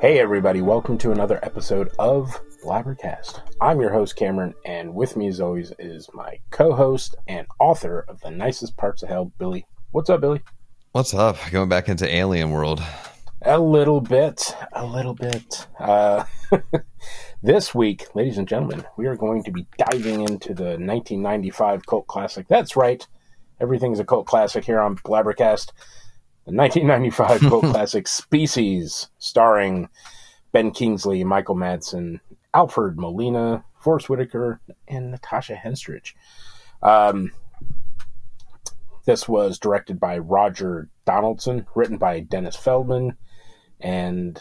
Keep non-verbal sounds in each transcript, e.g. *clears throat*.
Hey, everybody, welcome to another episode of Blabbercast. I'm your host, Cameron, and with me, as always, is my co host and author of The Nicest Parts of Hell, Billy. What's up, Billy? What's up? Going back into Alien World. A little bit, a little bit. Uh, *laughs* this week, ladies and gentlemen, we are going to be diving into the 1995 cult classic. That's right, everything's a cult classic here on Blabbercast. The 1995 cult *laughs* classic Species, starring Ben Kingsley, Michael Madsen, Alfred Molina, Forest Whitaker, and Natasha Henstridge. Um, this was directed by Roger Donaldson, written by Dennis Feldman, and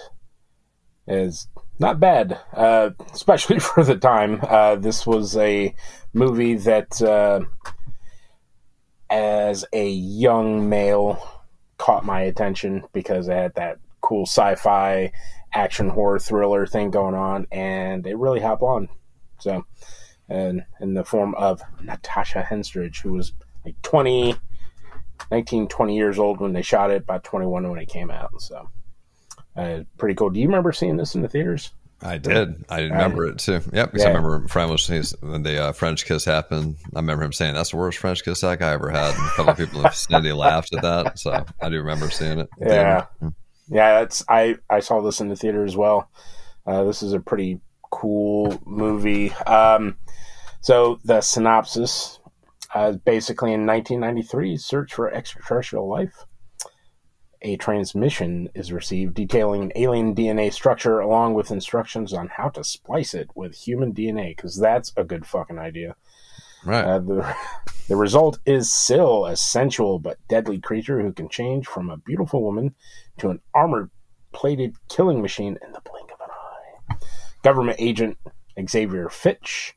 is not bad, uh, especially *laughs* for the time. Uh, this was a movie that, uh, as a young male, caught my attention because it had that cool sci-fi action horror thriller thing going on, and it really hop on. So, and in the form of Natasha Henstridge, who was like 20, 19, 20 years old when they shot it, about 21 when it came out. So, uh, pretty cool. Do you remember seeing this in the theaters? I did. I remember it too. Yep. Because Yeah. I remember when the uh, French kiss happened. I remember him saying, "That's the worst French kiss guy ever had." And a couple of people in the vicinity laughed at that. So I do remember seeing it. Yeah. Yeah, that's I I saw this in the theater as well. Uh, this is a pretty cool movie. Um, so the synopsis uh, basically in 1993, search for extraterrestrial life. A transmission is received detailing an alien DNA structure along with instructions on how to splice it with human DNA, because that's a good fucking idea. Right. Uh, the, *laughs* the result is Sil, a sensual but deadly creature who can change from a beautiful woman to an armor plated killing machine in the blink of an eye. Government agent Xavier Fitch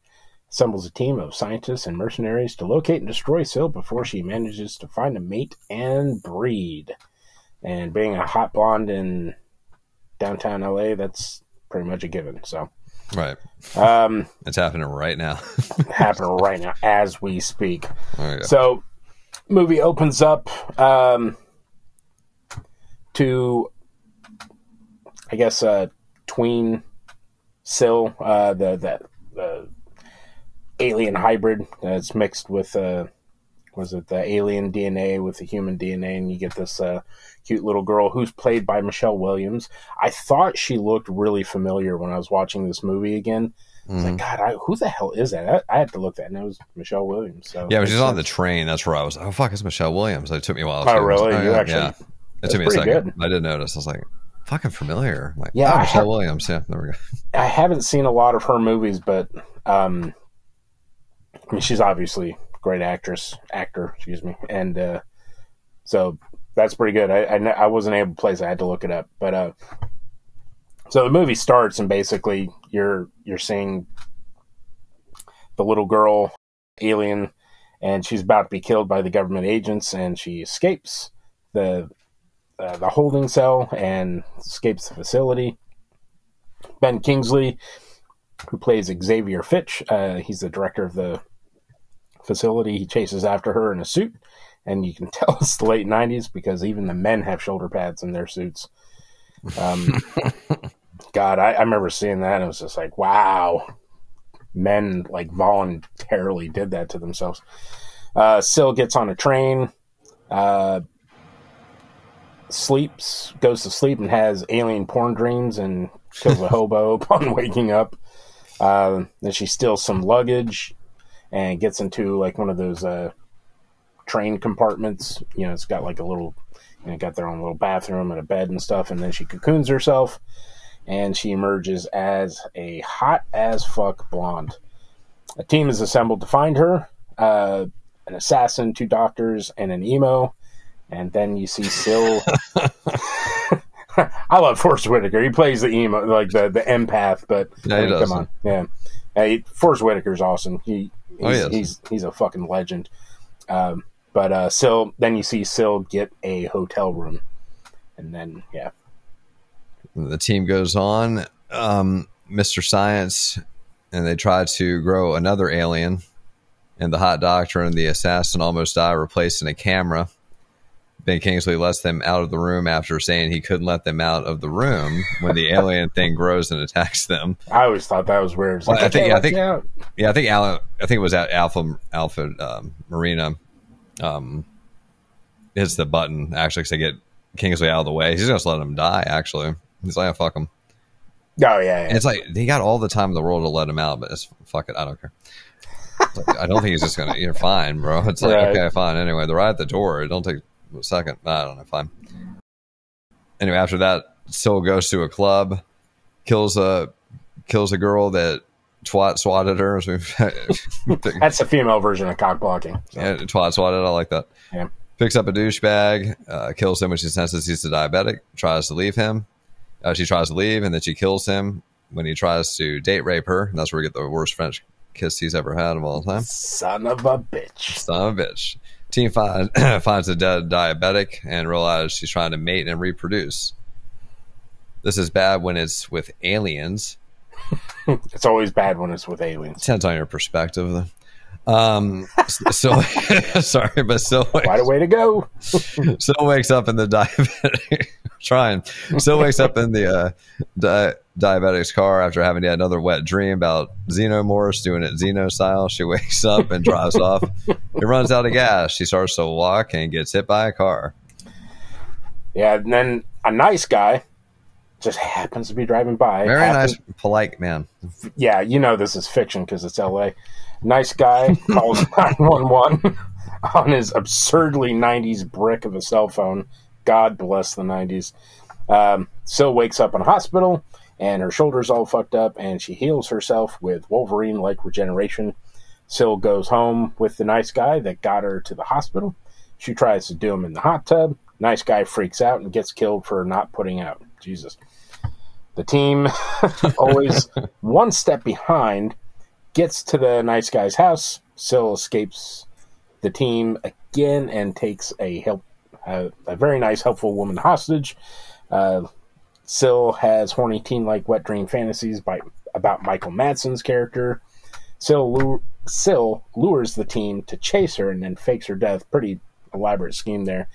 assembles a team of scientists and mercenaries to locate and destroy Sil before she manages to find a mate and breed. And being a hot blonde in downtown LA, that's pretty much a given. So, right. um, It's happening right now. *laughs* happening right now as we speak. There. So, movie opens up um, to, I guess, uh, tween Sil, uh, the the the alien hybrid that's mixed with uh, was it the alien DNA with the human DNA, and you get this uh, cute little girl who's played by Michelle Williams. I thought she looked really familiar when I was watching this movie again. I was like. God, I, who the hell is that? I, I had to look that, and it was Michelle Williams. So Yeah, she's on the train, that's where I was. Oh fuck, it's Michelle Williams. It took me a while. Oh, to- really? You yeah, actually- yeah. It took me a second. good. I didn't notice. I was like, fucking familiar. I'm like, Yeah, I Michelle have- Williams. Yeah, there we go. I haven't seen a lot of her movies, but um, I mean, she's obviously great actress, actor, excuse me, and uh, so that's pretty good. I, I I wasn't able to place; I had to look it up. But uh, so the movie starts, and basically you're you're seeing the little girl, alien, and she's about to be killed by the government agents, and she escapes the uh, the holding cell and escapes the facility. Ben Kingsley, who plays Xavier Fitch, uh, he's the director of the facility. He chases after her in a suit, and you can *laughs* tell it's the late '90s because even the men have shoulder pads in their suits. Um, *laughs* God, I, I remember seeing that, and it was just like, wow, men like voluntarily did that to themselves. Uh, Sil gets on a train. Uh, sleeps, goes to sleep, and has alien porn dreams and kills a *laughs* hobo upon waking up. Uh, then she steals some luggage and gets into like one of those uh, train compartments. You know, it's got like a little, you know, got their own little bathroom and a bed and stuff. And then she cocoons herself, and she emerges as a hot as fuck blonde. A team is assembled to find her. Uh, an assassin, two doctors, and an emo. And then you see Sil. *laughs* *laughs* I love Forest Whitaker. He plays the emo, like the, the empath, but Yeah, I he mean, come on, yeah. Hey, Forest Whitaker's awesome. He, he's, Oh, he is. he's he's a fucking legend. Um, but uh, then you see Sil get a hotel room, and then yeah, the team goes on um, mr science and they try to grow another alien and the hot doctor and the assassin almost die replacing a camera Ben Kingsley lets them out of the room after saying he couldn't let them out of the room when the alien *laughs* thing grows and attacks them. I always thought that was weird. It's Well, like, I think- I think- you out. Yeah, I think Alan. I think it was at Alpha Alpha um, Marina. Um, hits the button actually because they get Kingsley out of the way. He's just let him die. Actually, he's like, oh, "Fuck him." Oh yeah, And it's like he got all the time in the world to let him out, but it's fuck it. I don't care. Like, I don't think he's just gonna. You're fine, bro. It's like *laughs* Right. okay, fine. Anyway, they're right at the door. It don't take second. I don't know. Fine. Anyway, after that, Sil goes to a club, kills a kills a girl that twat swatted her. *laughs* *laughs* That's the female version of cock blocking. So, Yeah, twat swatted. I like that. Yeah. Picks up a douchebag, uh, kills him when she senses he's a diabetic, tries to leave him. Uh, she tries to leave, and then she kills him when he tries to date rape her. And that's where we get the worst French kiss he's ever had of all time. Son of a bitch. Son of a bitch. Team find, *clears throat* finds a dead diabetic and realizes she's trying to mate and reproduce. This is bad when it's with aliens. *laughs* It's always bad when it's with aliens. Depends on your perspective. Um, so *laughs* sorry, but still, Quite a way to go. *laughs* Sil wakes up in the diabetic. trying. Sil wakes up in the uh, di- diabetic's car after having yet another wet dream about Xenomorphs doing it Xeno style. She wakes up and drives *laughs* off. It runs out of gas. She starts to walk and gets hit by a car. Yeah, and then a nice guy just happens to be driving by. Very Happens- nice, polite man. Yeah, you know this is fiction because it's L.A. Nice guy *laughs* calls 911 *laughs* on his absurdly 90s brick of a cell phone. God bless the 90s. Um, Sil wakes up in hospital and her shoulder's all fucked up and she heals herself with Wolverine like regeneration. Sil goes home with the nice guy that got her to the hospital. She tries to do him in the hot tub. Nice guy freaks out and gets killed for not putting out. Jesus. The team, *laughs* always *laughs* one step behind, gets to the nice guy's house. Sil escapes the team again and takes a help, uh, a very nice, helpful woman hostage. Uh, Sil has horny teen-like wet dream fantasies by, about Michael Madsen's character. Sil, lure, Sil lures the team to chase her and then fakes her death. Pretty elaborate scheme there.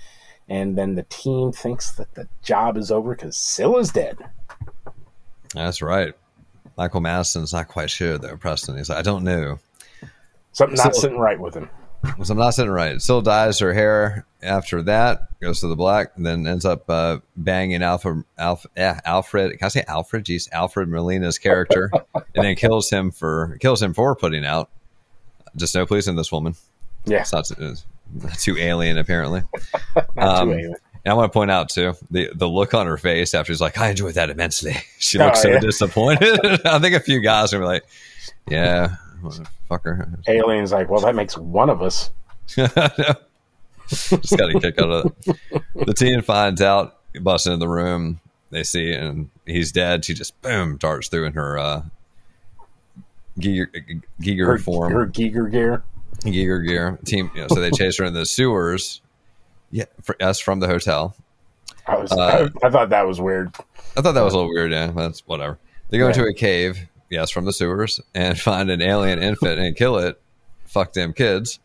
And then the team thinks that the job is over because Sil is dead. That's right. Michael Madsen's not quite sure though. Preston, he's like, I don't know. Something not sitting right with him. So I'm not sitting right. Sil dyes her hair after that, goes to the black, and then ends up uh, banging Alpha, Alpha, yeah, Alfred. Can I say Alfred? Jeez, Alfred Molina's character, and then kills him for kills him for putting out. Just no pleasing this woman. Yeah, It's not too, not too alien, apparently. *laughs* not um, too alien. And I want to point out too the the look on her face after she's like, "I enjoyed that immensely." *laughs* She Oh, looks so yeah. disappointed. *laughs* I think a few guys are like, "Yeah, fucker." *laughs* Alien's like, well, that makes one of us. *laughs* Just got a kick out of it. The teen finds out, busts into the room. They see, and he's dead. She just boom darts through in her uh, Giger, Giger Her, form, her Giger gear. Giger gear team. You know, so they *laughs* chase her in the sewers. Yeah, for us from the hotel. I was, Uh, I, I thought that was weird. I thought that was a little weird. Yeah, that's whatever. They go Right. into a cave, yes, from the sewers, and *laughs* find an alien infant and kill it. Fuck them kids.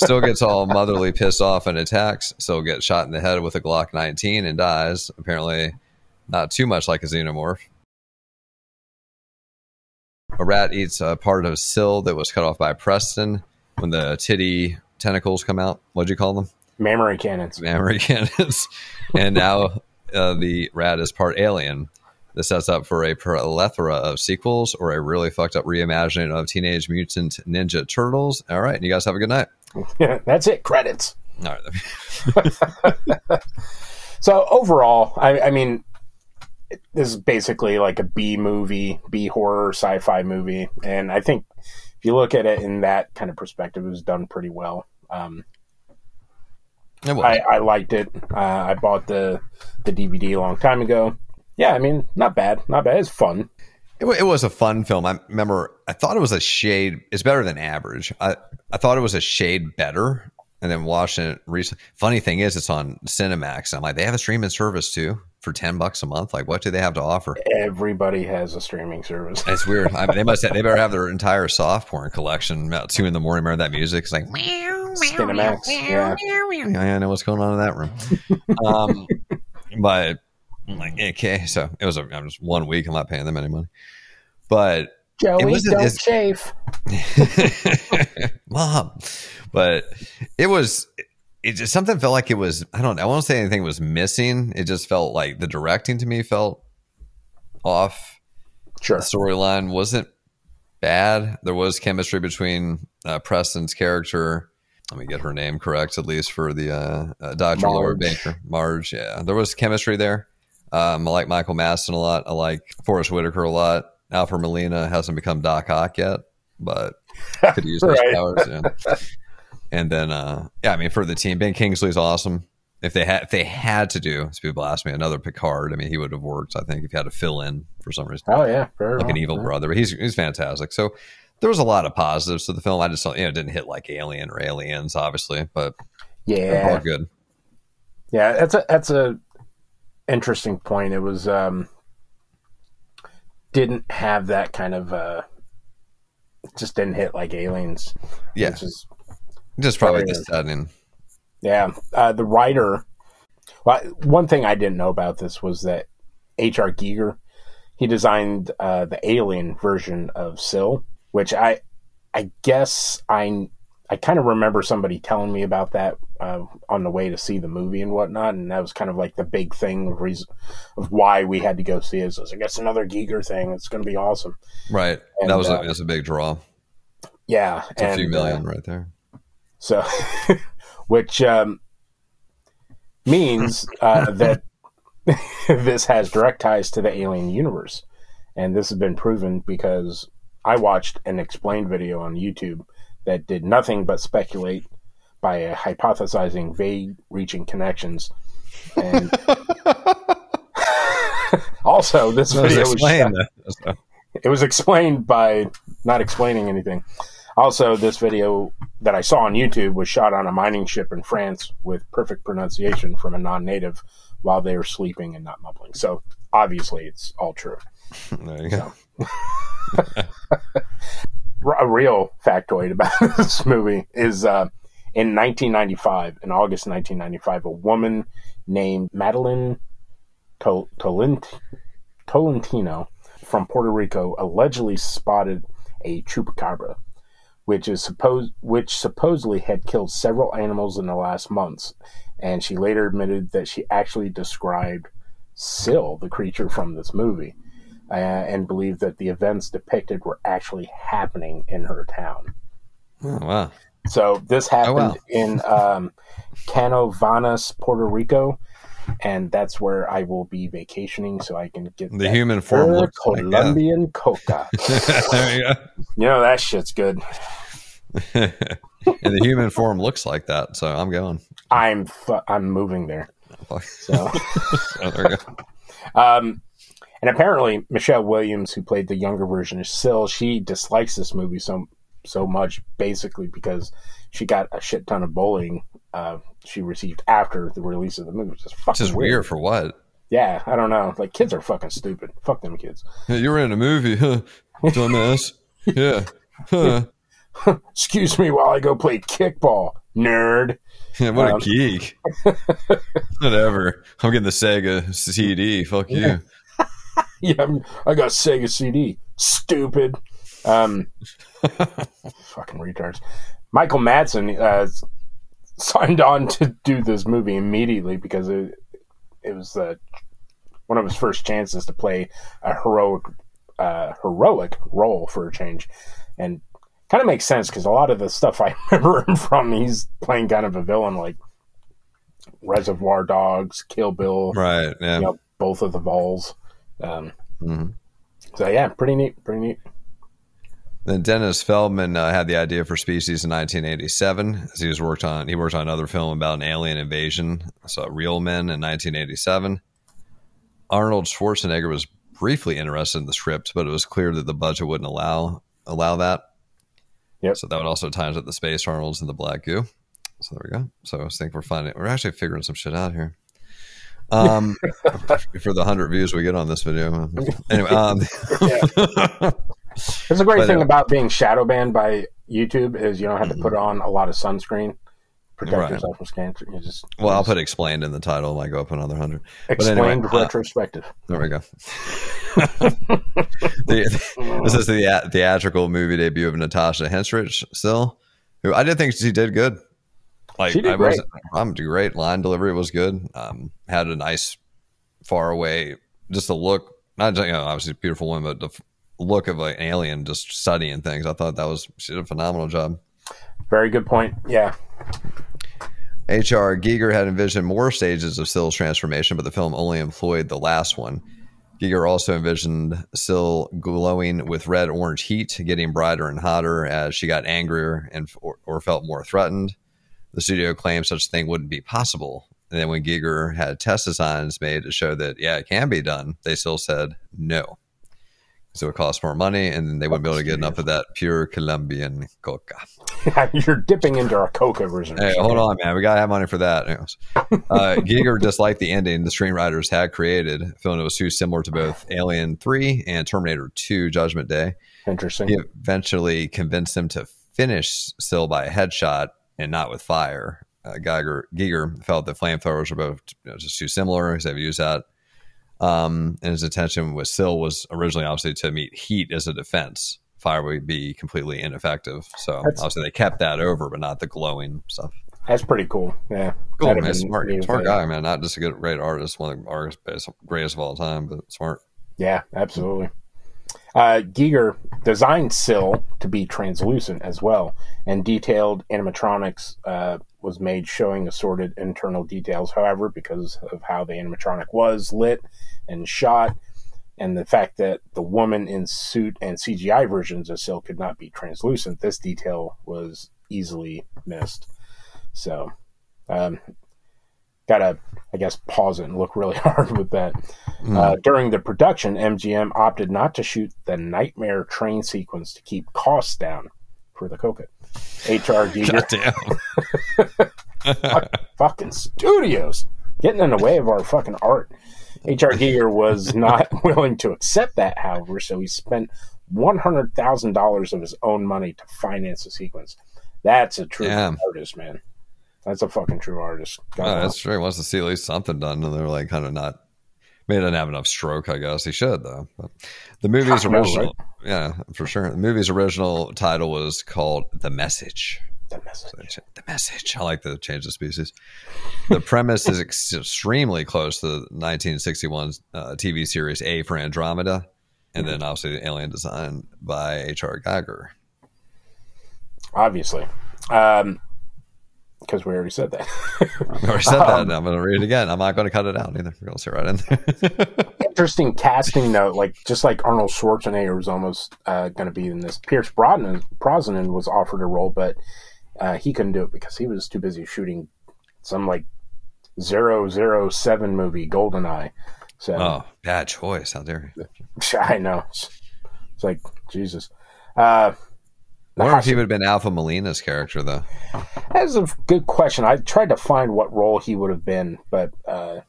Sil gets all motherly pissed off and attacks. Sil gets shot in the head with a Glock 19 and dies. Apparently, not too much like a xenomorph. A rat eats a part of Sil that was cut off by Preston when the titty tentacles come out. What'd you call them? Mammary cannons. memory *laughs* cannons. and now uh, the rat is part alien. This sets up for a plethora of sequels or a really fucked up reimagining of Teenage Mutant Ninja Turtles. All right, you guys have a good night. *laughs* That's it. Credits. All right. *laughs* So overall, I, I mean, this is basically like a B movie, B horror, sci-fi movie, and I think if you look at it in that kind of perspective, it was done pretty well. Um, I, I liked it. Uh, I bought the the DVD a long time ago. Yeah, I mean, not bad, not bad. It's fun. It, it was a fun film. I remember I thought it was a shade. It's better than average. I, I thought it was a shade better. And then watching it recently. Funny thing is, it's on Cinemax. I'm like, they have a streaming service too for ten bucks a month. Like, what do they have to offer? Everybody has a streaming service. It's weird. I mean, they must. Have, they better have their entire soft porn collection about two in the morning. Remember that music? It's like meow, Skinamax. Yeah. I know what's going on in that room. *laughs* Um, but I'm like, okay, so it was a, I'm just one week. I'm not paying them any money, but Joey, wasn't don't as- chafe. *laughs* mom. But it was it just something felt like it was I don't I won't say anything was missing. It just felt like the directing to me felt off. Sure. The storyline wasn't bad. There was chemistry between uh, Preston's character. Let me get her name correct, at least for the uh, uh, Dr. Laura Baker. Marge, yeah. There was chemistry there. Um, I like Michael Madsen a lot. I like Forest Whitaker a lot. Alfred Molina hasn't become Doc Ock yet, but *laughs* could use those Right. powers. Yeah. And then, uh, yeah, I mean, for the team, Ben Kingsley's awesome. If they had, if they had to do, as people ask me, another Picard, I mean, he would have worked. I think if you had to fill in for some reason, Oh yeah, like an evil brother, but he's he's fantastic. So there was a lot of positives to the film. I just don't, you know, it didn't hit like Alien or Aliens, obviously, but all Yeah, good. yeah. That's a that's a interesting point. It was um didn't have that kind of uh just didn't hit like aliens. Yeah, which is just probably just setting. Yeah, uh, the writer. Well, one thing I didn't know about this was that H.R. Giger he designed uh, the alien version of Sil, which I, I guess I, I kind of remember somebody telling me about that uh, on the way to see the movie and whatnot, and that was kind of like the big thing of reason of why we had to go see it. So I was like, "That's another Giger thing. It's going to be awesome." Right. And, that was uh, a, it a big draw. Yeah, It's a few and, uh, million right there. So, *laughs* which um, means uh, *laughs* that *laughs* this has direct ties to the alien universe. And this has been proven because I watched an explained video on YouTube that did nothing but speculate by uh, hypothesizing vague reaching connections. And *laughs* also, this Let's video was shot, it was explained by not explaining anything. Also, this video that I saw on YouTube was shot on a mining ship in France with perfect pronunciation from a non-native while they were sleeping and not mumbling. So obviously, it's all true. There you go. *laughs* A real factoid about *laughs* this movie is uh, in 1995, in August 1995, a woman named Madeline Tol- Tolent- Tolentino from Puerto Rico allegedly spotted a chupacabra, which is supposed which supposedly had killed several animals in the last months, and she later admitted that she actually described Sil, the creature from this movie, uh, and believed that the events depicted were actually happening in her town. Oh, wow. So this happened wow. in um, Canovanas, Puerto Rico, and that's where I will be vacationing, so I can get The human form looks like. Colombian coca. *laughs* there you go. You know that shit's good. *laughs* and the human form looks like that, so I'm going. I'm fu- I'm moving there. So, *laughs* Oh, there you go. um, and apparently Michelle Williams, who played the younger version of Sil, she dislikes this movie so so much, basically because she got a shit ton of bullying. Uh, she received after the release of the movie. Just This fucking is weird for what? Yeah, I don't know. Like kids are fucking stupid. Fuck them kids. You were in a movie, huh? *laughs* Dumbass. Yeah. Huh. *laughs* Excuse me while I go play kickball, nerd. Yeah, what a Um, geek. *laughs* Whatever. I'm getting the Sega CD. Fuck you. *laughs* Yeah, I'm, I got Sega CD. Stupid. Um, *laughs* fucking retards. Michael Madsen uh, signed on to do this movie immediately because it it was uh, one of his first chances to play a heroic uh, heroic role for a change, and kind of makes sense because a lot of the stuff I *laughs* remember him from, he's playing kind of a villain like Reservoir Dogs, Kill Bill, Right. Yeah. you know, both of the Vols. Um, Mhm. so yeah, pretty neat, pretty neat. Then Dennis Feldman uh, had the idea for Species in 1987. As he was worked on, he worked on another film about an alien invasion, so Real Men in 1987. Arnold Schwarzenegger was briefly interested in the script, but it was clear that the budget wouldn't allow allow that. Yep. So that would also tie into the Space Arnolds and the Black Goo. So there we go. So I think we're finding we're actually figuring some shit out here. Um, *laughs* for the hundred views we get on this video. Anyway, *laughs* um, That's a great But, thing uh, about being shadow banned by YouTube is you don't have to put on a lot of sunscreen. protect Right. yourself from cancer. You just Well, I'll put explained in the title. Might go up another hundred. But explained anyway, uh. There we go. *laughs* the, this is the the- theatrical movie debut of Natasha Henstridge. Still, who I did think she did good. Like I great. wasn't- I'm great. Line delivery was good. Um, had a nice far away, just a look. Not just, you know, obviously a beautiful woman, but the f- look of an alien just studying things. I thought that was she did a phenomenal job. Very good point. Yeah, H.R. Giger had envisioned more stages of Sil's transformation, but the film only employed the last one. Giger also envisioned Sil glowing with red orange heat, getting brighter and hotter as she got angrier and or, or felt more threatened. The studio claimed such a thing wouldn't be possible. And then when Giger had test designs made to show that, yeah, it can be done, they still said no. So it cost more money, and they wouldn't be able to get enough of that pure Colombian coca. *laughs* you're dipping into our coca version. Hey, hold on, man. We gotta have money for that. Anyways. *laughs* Uh, Giger disliked the ending the screenwriters had created, feeling it was too similar to both Alien Three and Terminator Two: Judgment Day. Interesting. He eventually convinced them to finish Sil by a headshot and not with fire. Uh, Giger, Giger felt that flamethrowers were both you know, just too similar. He's used that. Um, and his intention with Sil was originally obviously to meet heat as a defense. Fire would be completely ineffective. So That's- obviously they kept that over, but not the glowing stuff. That's pretty cool. Yeah, Cool, man. Smart, smart guy, man. Not just a good, great artist, one of the artists, greatest of all time, but smart. Yeah, absolutely. Uh, Giger designed Sil to be translucent as well, and detailed animatronics uh, was made showing assorted internal details. However, because of how the animatronic was lit and shot, and the fact that the woman in suit and CGI versions of Sil could not be translucent, this detail was easily missed. So, um, gotta, I guess, pause it and look really *laughs* hard with that. Uh, during the production, MGM opted not to shoot the nightmare train sequence to keep costs down for the Coca. HR Giger, *laughs* *laughs* fucking studios, getting in the way of our fucking art. HR Giger was not willing to accept that, however, so he spent $100,000 of his own money to finance the sequence. That's a true artist, man. That's a fucking true artist. God Oh, that's true. He wants to see at least something done, and they're like kind of not. Maybe he doesn't have enough stroke. I guess he should though. But the movie's *laughs* I know, original, yeah, for sure. The movie's original title was called "The Message." That message. The message. I like to change the species. The premise is ex- extremely close to the 1961 uh, TV series A for Andromeda, and then obviously the alien design by H.R. Giger. Obviously. Um, because we already said that. *laughs* I already said that. Um, I'm going to read it again. I'm not going to cut it out either. We're going to sit right in there. *laughs* Interesting casting note, like just like Arnold Schwarzenegger was almost uh, going to be in this. Pierce Brosnan, Brosnan was offered a role, but uh, he couldn't do it because he was too busy shooting some like 007 movie, Goldeneye. So oh, bad choice. How dare you? *laughs* I know. It's, it's like, Jesus. Uh, I wonder if he would have been Alpha Molina's character, though. That's a good question. I tried to find what role he would have been, but uh,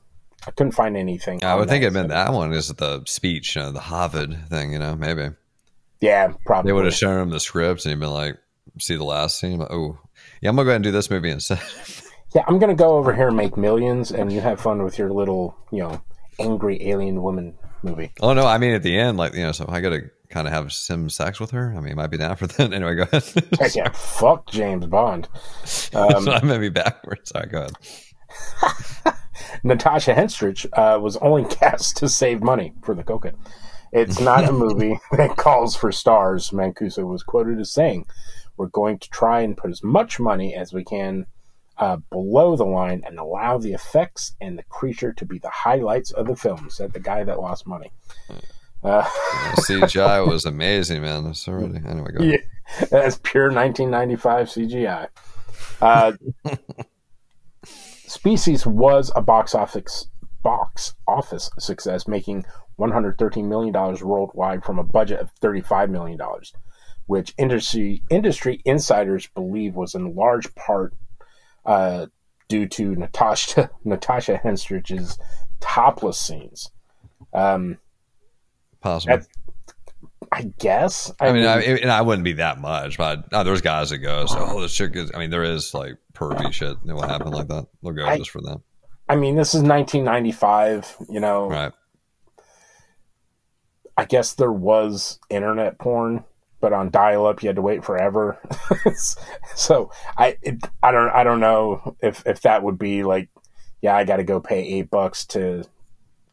I couldn't find anything. I would think it'd been that one. Is the speech, you know, the Harvard thing? You know, maybe Yeah, probably. they would have shown him the script and he'd been like, "See the last scene? Like, oh, yeah, I'm gonna go ahead and do this movie instead." *laughs* Yeah, I'm gonna go over here and make millions, and you have fun with your little, you know, angry alien woman movie. oh no, I mean at the end, like you know, so I gotta kind of have some sex with her. I mean, it might be down for that. *laughs* Anyway, go ahead. *laughs* Heck yeah, fuck James Bond. *laughs* Um, so I may be backwards. Sorry, go ahead. Natasha Henstridge uh, was only cast to save money for the Coca. It's not a movie that calls for stars, Mancuso was quoted as saying. We're going to try and put as much money as we can uh, below the line and allow the effects and the creature to be the highlights of the film, said the guy that lost money. Uh, CGI *laughs* was amazing, man. That's already anyway. Go yeah, that's pure 1995 CGI. Uh, *laughs* Species was a box office box office success, making 113 million dollars worldwide from a budget of 35 million dollars, which industry industry insiders believe was in large part uh, due to Natasha *laughs* Natasha Henstridge's topless scenes. Um, Possible. That's- I guess. I, mean, I, and I wouldn't be that much, but uh, there's guys that go, so, oh, this chick is. I mean, there is like pervy shit that will happen like that. They'll go I- just for that, I mean, this is 1995. You know, right? I guess there was internet porn, but on dial-up you had to wait forever. *laughs* so I, it, I don't, I don't know if if that would be like, yeah, I got to go pay eight bucks to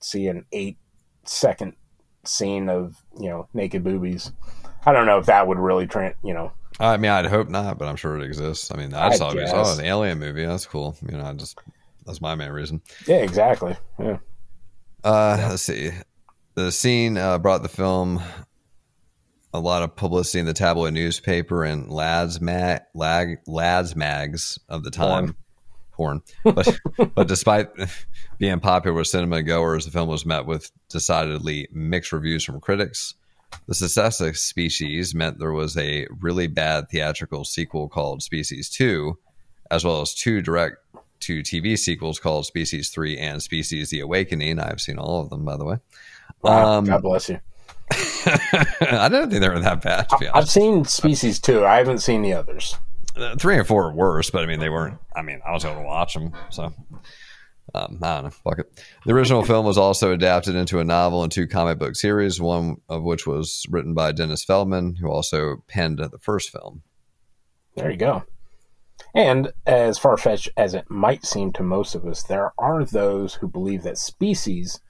see an eight-second scene of you know naked boobies. I don't know if that would really, tra- you know, I mean, I'd hope not, but I'm sure it exists. I mean, I I thought, guess. oh, an alien movie. That's cool. You know, I just that's my main reason. yeah, exactly. Yeah. Uh, Let's see. The scene uh, brought the film a lot of publicity in the tabloid newspaper and lads mag lag lads mags of the time. Porn, but *laughs* but despite being popular with cinema goers, the film was met with decidedly mixed reviews from critics. The success of Species meant there was a really bad theatrical sequel called Species Two, as well as two direct to TV sequels called Species 3 and Species The Awakening. I've seen all of them, by the way. Wow, Um, God bless you. *laughs* I don't think they were that bad, to be I've seen Species two. I haven't seen the others. Three and four are worse, but I mean, they weren't. I mean, I was able to watch them, so. Um, I don't know. Fuck it. The original film was also adapted into a novel and two comic book series, one of which was written by Dennis Feldman, who also penned the first film. There you go. And as far fetched as it might seem to most of us, there are those who believe that Species,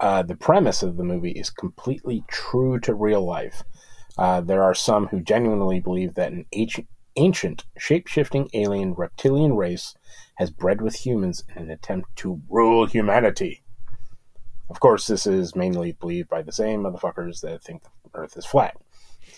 uh, the premise of the movie, is completely true to real life. Uh, there are some who genuinely believe that an ancient, ancient shape shifting alien reptilian race has bred with humans in an attempt to rule humanity. Of course, this is mainly believed by the same motherfuckers that think the Earth is flat.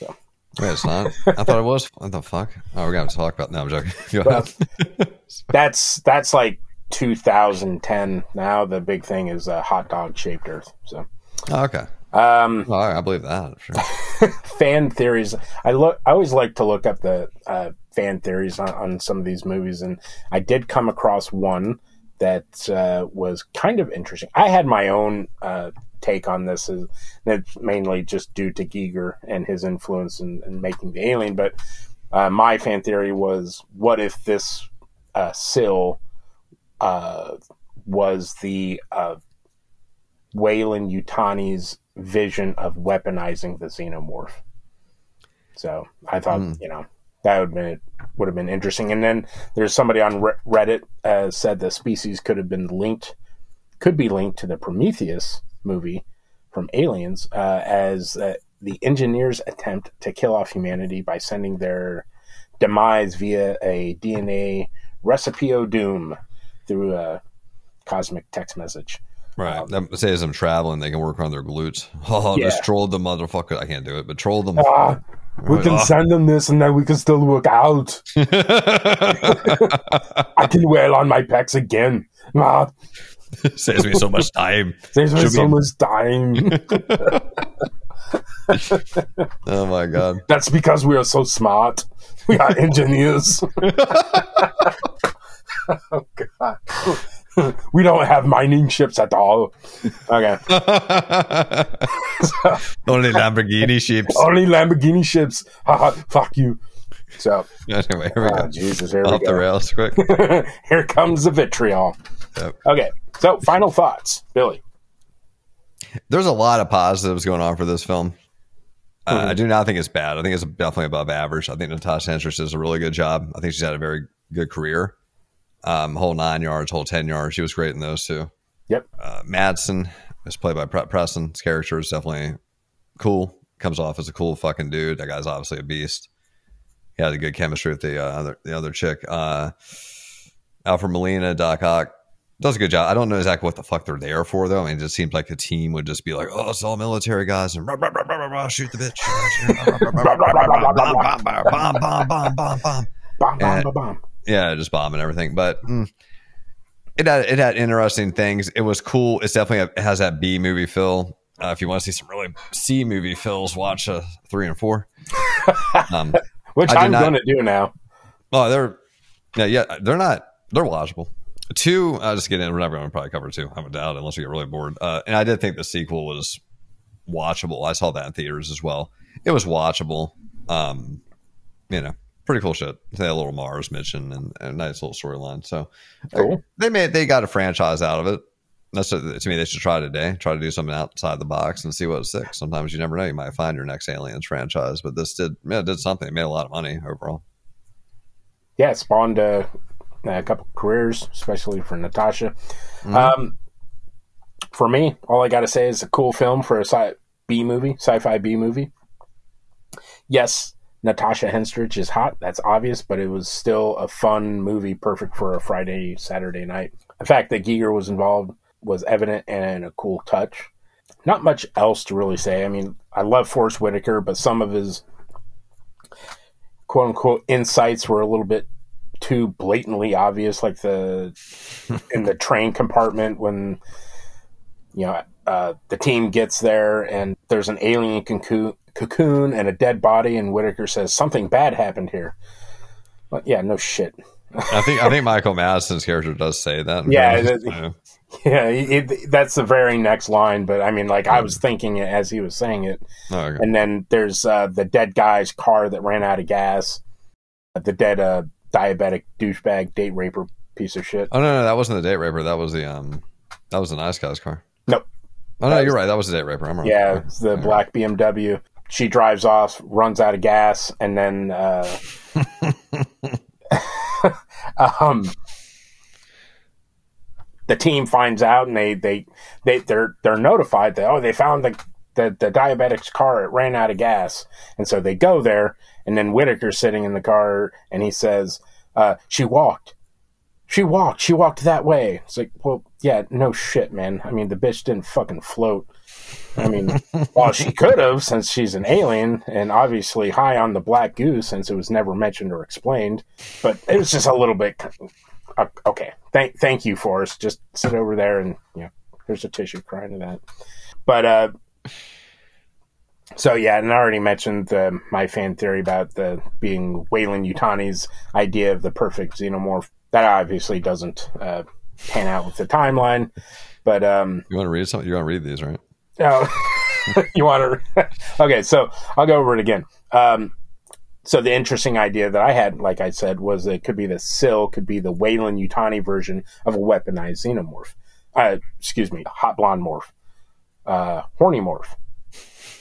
Wait, it's not. I thought it was. What the fuck? Oh, we're gonna talk about. No, I'm joking. *laughs* Go Well, ahead. that's that's like 2010 now the big thing is a hot dog shaped earth so Oh, okay. Um Well, I believe that. Sure. *laughs* fan theories i look i always like to look up the uh, fan theories on, on some of these movies and i did come across one that uh, was kind of interesting i had my own uh, take on this is that's mainly just due to Giger and his influence in, in making the alien but uh, my fan theory was what if this uh, Sil uh, was the uh, Weyland-Yutani's vision of weaponizing the xenomorph. So I thought, Hmm. you know, that would been would have been interesting. And then there's somebody on Reddit uh, said the species could have been linked, could be linked to the Prometheus movie from Aliens uh, as uh, the engineers attempt to kill off humanity by sending their demise via a DNA recipe o doom through a cosmic text message. Right. say as I'm traveling. They can work on their glutes. *laughs* Oh, Yeah. just troll the motherfucker. I can't do it, but troll them. Ah, we can Ah. send them this and then we can still work out. *laughs* I can wear on my pecs again. Ah, *laughs* Saves me so much time. saves me Should so be- much time. Oh my god. That's because we are so smart. We are engineers. oh god. *laughs* We don't have mining ships at all. Okay. *laughs* *laughs* Only Lamborghini ships. Only Lamborghini ships. Haha, fuck you. So, Anyway, here we oh, go. Jesus, here we Off the rails quick. here comes the vitriol. Yep. Okay, so final thoughts, Billy. There's a lot of positives going on for this film. Uh, Mhm. I do not think it's bad. I think it's definitely above average. I think Natasha Henstridge does a really good job. I think she's had a very good career. Um, whole nine yards, whole ten yards. She was great in those two. Yep. Uh, Madsen is played by Pre- Preston. His character is definitely cool. Comes off as a cool fucking dude. That guy's obviously a beast. He had a good chemistry with the uh, other the other chick. Uh, Alfred Molina, Doc Ock does a good job. I don't know exactly what the fuck they're there for though. I mean, it just seems like the team would just be like, "Oh, it's all military guys and rah, rah, rah, rah, rah, shoot the bitch." Bomb, bomb, bomb, bomb, bomb, bomb. Bomb, bomb, bomb, bomb. Yeah, just bombing everything. But mm, it had it had interesting things. It was cool. It's definitely it has that B movie feel. Uh, if you want to see some really C movie fills, watch uh, three and four. *laughs* Um, Which I'm not- going to do now. oh, they're yeah, yeah, they're not they're watchable. Two, I'll just get in. We're never going to probably cover two. I have a doubt unless we get really bored. Uh, and I did think the sequel was watchable. I saw that in theaters as well. It was watchable. Um, you know, pretty cool shit. They had a little Mars mission and, and a nice little storyline. So Cool. they made they got a franchise out of it. That's what, to me. They should try today. Try to do something outside the box and see what sticks. Sometimes you never know. You might find your next Aliens franchise. But this did yeah, it did something. It made a lot of money overall. Yeah, it spawned uh, a couple careers, especially for Natasha. Mhm. Um, for me, all I got to say is a cool film for a sci- B movie, sci-fi B movie. Yes, Natasha Henstridge is hot. That's obvious, but it was still a fun movie, perfect for a Friday, Saturday night. The fact that Giger was involved was evident and a cool touch. Not much else to really say. I mean, I love Forest Whitaker, but some of his quote unquote insights were a little bit too blatantly obvious, like the *laughs* in the train compartment when you know uh, the team gets there and there's an alien cocoon, cocoon and a dead body, and Whitaker says something bad happened here. But yeah, no shit. I think I think Michael Madsen's character does say that. Yeah, Yeah. Yeah, it, that's the very next line. But I mean, like I was thinking it as he was saying it. Oh, okay. And then there's uh, the dead guy's car that ran out of gas. The dead uh, diabetic douchebag date raper piece of shit. Oh no, no, that wasn't the date raper. That was the um, that was the nice guy's car. Nope. Oh no, you're right. That was the date raper. I'm wrong. Yeah, it's the black BMW. She drives off, runs out of gas, and then uh, *laughs* um, the team finds out, and they they they they're they're notified that oh they found the the, the diabetic's car it ran out of gas, and so they go there, and then Whitaker's sitting in the car, and he says uh, she walked. She walked. She walked that way. It's like, well, yeah, no shit, man. I mean, the bitch didn't fucking float. I mean, *laughs* well, she could have since she's an alien and obviously high on the black goose since it was never mentioned or explained. But it was just a little bit. uh, Okay, thank thank you, Forest. Just sit over there and you know, there's a tissue crying to that. But uh, so yeah, and I already mentioned the, my fan theory about the being Weyland-Yutani's idea of the perfect xenomorph. That obviously doesn't uh, pan out with the timeline, but um, You want to read something? You want to read these, right? no, *laughs* you want to? *laughs* okay, so I'll go over it again. Um, so the interesting idea that I had, like I said, was it could be the Sil, could be the Weyland-Yutani version of a weaponized xenomorph. Uh, excuse me, hot blonde morph, uh, horny morph,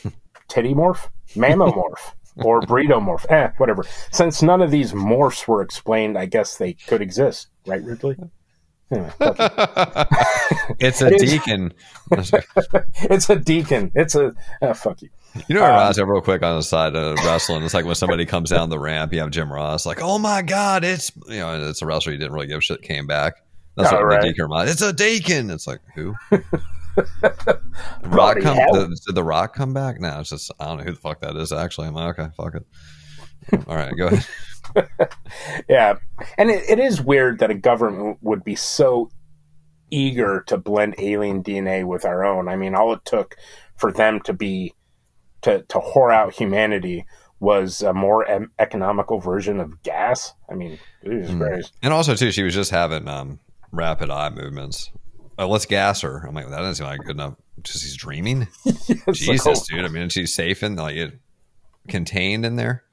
*laughs* titty morph, mammomorph, or burrito Eh, whatever. Since none of these morphs were explained, I guess they could exist, right, Ridley? Anyway, *laughs* it's a It deacon. *laughs* it's a deacon. It's a uh, fuck you. You know what Um, reminds me real quick on the side of wrestling? It's like when somebody comes down the ramp, you have Jim Ross, like, oh my God, it's, you know, it's a wrestler you didn't really give a shit, came back. That's Oh, what right. the deacon reminds It's a deacon. It's like, who? *laughs* *laughs* Rock come, did, did the Rock come back? No, it's just, I don't know who the fuck that is actually. I'm like, okay, fuck it. All right, go ahead. *laughs* Yeah, and it, it is weird that a government would be so eager to blend alien DNA with our own. I mean, all it took for them to be to to whore out humanity was a more em- economical version of gas. I mean, Jesus Mm. Christ. And also, too, she was just having um, rapid eye movements. Oh, let's gas her. I'm like, that doesn't seem like good enough. Just he's dreaming. *laughs* Like, oh. Jesus, oh, dude. I mean, she's safe and like it contained in there.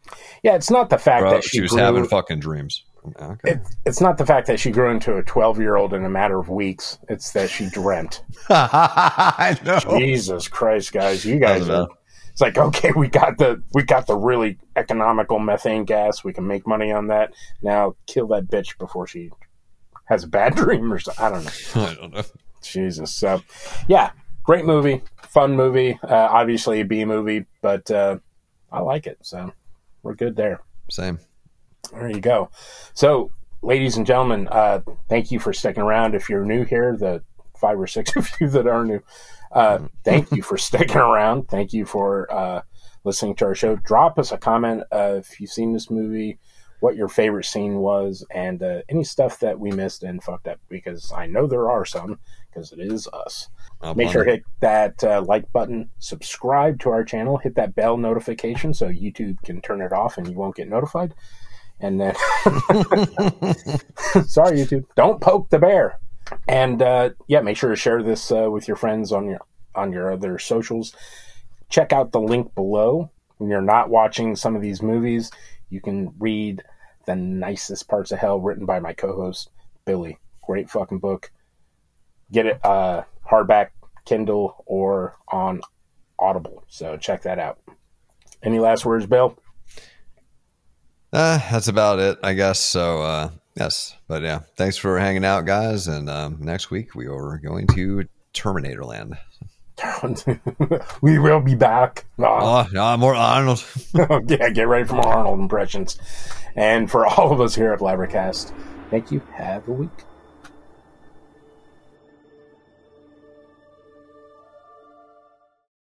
yeah, it's not the fact Bro, that she she, was grew, having fucking dreams. Okay. it, it's not the fact that she grew into a twelve year old in a matter of weeks. It's that she dreamt. *laughs* I know. Jesus Christ, guys, you guys are. It's like okay, we got the we got the really economical methane gas. We can make money on that. Now kill that bitch before she has a bad *laughs* dream or something. I don't know. I don't know. Jesus. So, yeah, great movie, fun movie. Uh, obviously a B movie, but uh, I like it. So we're good there. Same. There you go. So, ladies and gentlemen, uh, thank you for sticking around. If you're new here, the five or six *laughs* of you that are new, uh, thank you *laughs* for sticking around. Thank you for uh, listening to our show. Drop us a comment uh, if you've seen this movie, what your favorite scene was, and uh, any stuff that we missed and fucked up, because I know there are some, because it is us. I'll Make sure blunder. hit that uh, like button, subscribe to our channel, hit that bell notification so YouTube can turn it off and you won't get notified. And then, *laughs* sorry, YouTube, don't poke the bear. And uh, yeah, make sure to share this uh, with your friends on your on your other socials. check out the link below. When you're not watching some of these movies, you can read The Nicest Parts of Hell, written by my co host, Billy. Great fucking book. Get it uh, hardback, Kindle, or on Audible. So check that out. Any last words, Bill? Uh, that's about it, I guess. So, uh, yes. But yeah, thanks for hanging out, guys. And um, next week we are going to Terminator Land. *laughs* we will be back. Oh, more Arnold. *laughs* yeah, get ready for more Arnold impressions. And for all of us here at Blabbercast, thank you. Have a week.